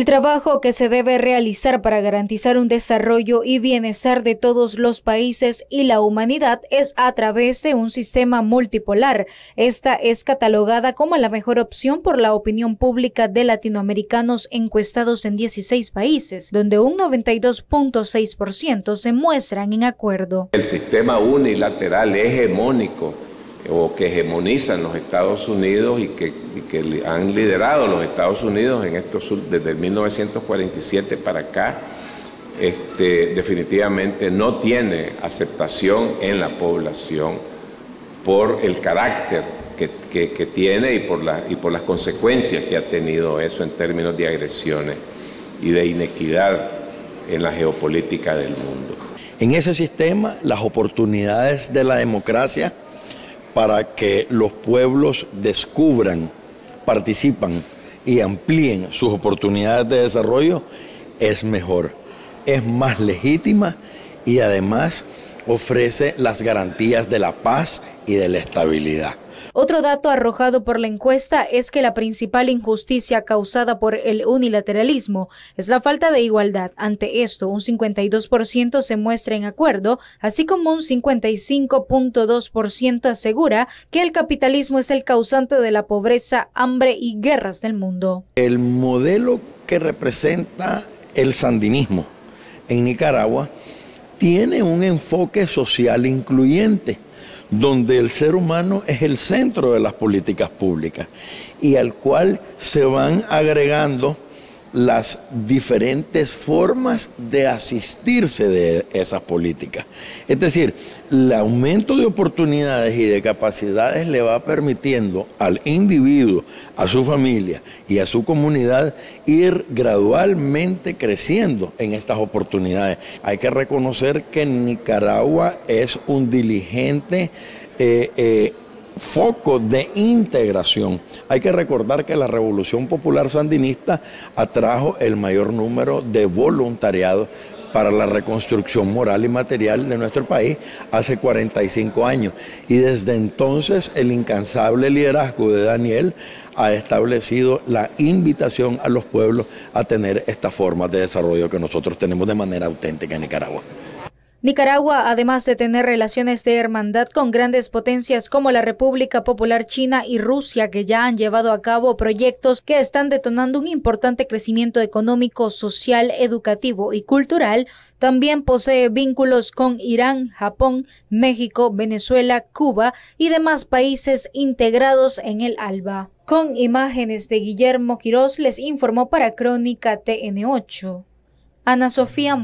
El trabajo que se debe realizar para garantizar un desarrollo y bienestar de todos los países y la humanidad es a través de un sistema multipolar. Esta es catalogada como la mejor opción por la opinión pública de latinoamericanos encuestados en 16 países, donde un 92.6% se muestran en acuerdo. El sistema unilateral hegemónico o que hegemonizan los Estados Unidos y que, han liderado los Estados Unidos en estos, desde 1947 para acá, este, definitivamente no tiene aceptación en la población por el carácter que, tiene y por, y por las consecuencias que ha tenido eso en términos de agresiones y de inequidad en la geopolítica del mundo. En ese sistema, las oportunidades de la democracia para que los pueblos descubran, participan y amplíen sus oportunidades de desarrollo es mejor, es más legítima y además ofrece las garantías de la paz y de la estabilidad. Otro dato arrojado por la encuesta es que la principal injusticia causada por el unilateralismo es la falta de igualdad. Ante esto, un 52% se muestra en acuerdo, así como un 55.2% asegura que el capitalismo es el causante de la pobreza, hambre y guerras del mundo. El modelo que representa el sandinismo en Nicaragua tiene un enfoque social incluyente donde el ser humano es el centro de las políticas públicas y al cual se van agregando las diferentes formas de asistirse de esas políticas. Es decir, el aumento de oportunidades y de capacidades le va permitiendo al individuo, a su familia y a su comunidad ir gradualmente creciendo en estas oportunidades. Hay que reconocer que Nicaragua es un diligente eh, eh, foco de integración. Hay que recordar que la Revolución Popular Sandinista atrajo el mayor número de voluntariados para la reconstrucción moral y material de nuestro país hace 45 años. Y desde entonces el incansable liderazgo de Daniel ha establecido la invitación a los pueblos a tener estas formas de desarrollo que nosotros tenemos de manera auténtica en Nicaragua. Nicaragua, además de tener relaciones de hermandad con grandes potencias como la República Popular China y Rusia, que ya han llevado a cabo proyectos que están detonando un importante crecimiento económico, social, educativo y cultural, también posee vínculos con Irán, Japón, México, Venezuela, Cuba y demás países integrados en el ALBA. Con imágenes de Guillermo Quirós les informó para Crónica TN8. Ana Sofía